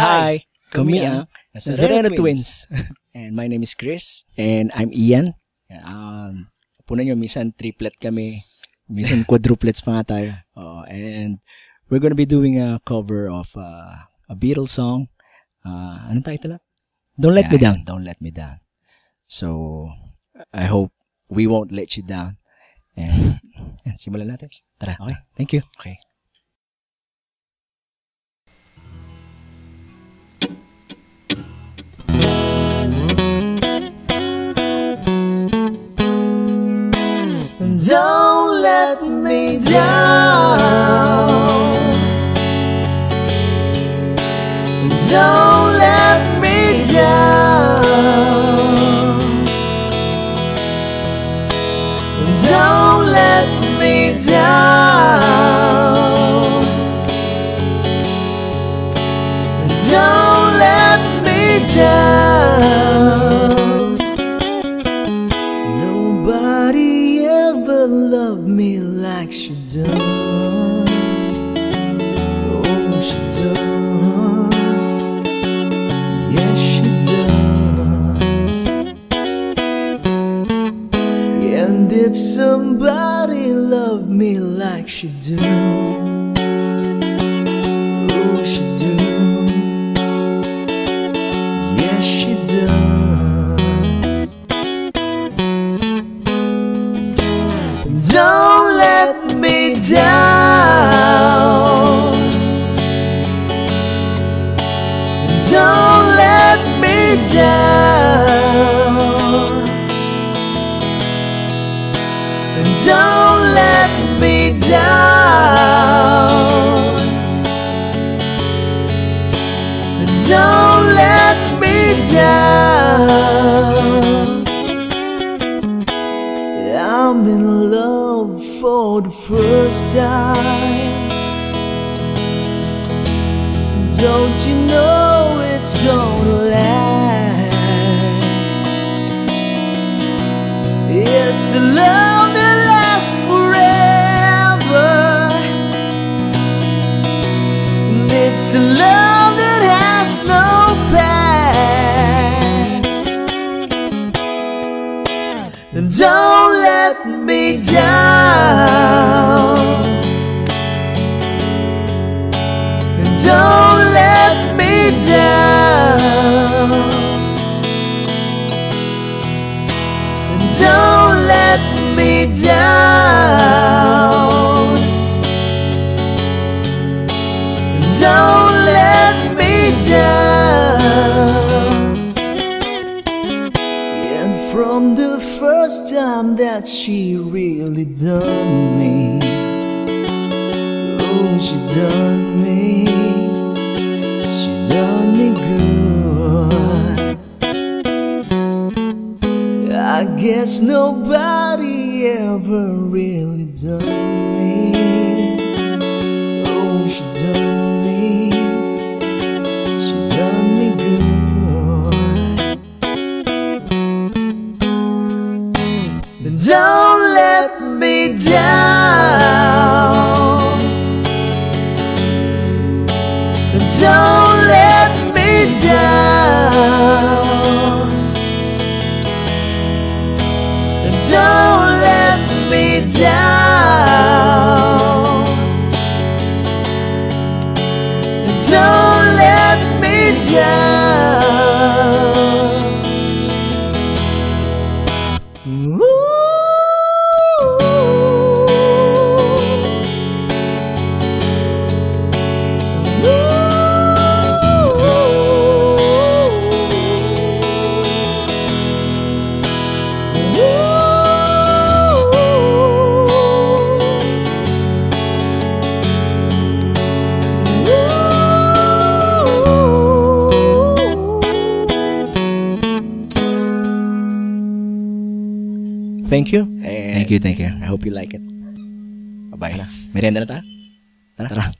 Hi, kami ang Nazareno Twins. and my name is Chris and I'm Ian. Um, puno nyo, minsan triplet kami, minsan quadruplets pa nga tayo. Uh, and we're gonna be doing a cover of uh, a Beatles song. Uh, anong title? Don't Let yeah, Me Down. Don't Let Me Down. So, I hope we won't let you down. And, and simulan natin. Tara, okay? Thank you. Okay. Me down. Don't let me down. Don't let me down. And if somebody loved me like she oh, does. Don't for the first time. Don't you know it's gonna last? It's a love Don't let me down. Don't let me down. And from the first time that she really done me Oh, she done me guess nobody ever really done me. Oh, she done me. She done me good. Don't let me down. Don't let down. Thank you. thank you, thank you. I hope you like it. Bye-bye. Merienda na tayo. Tara. Tara.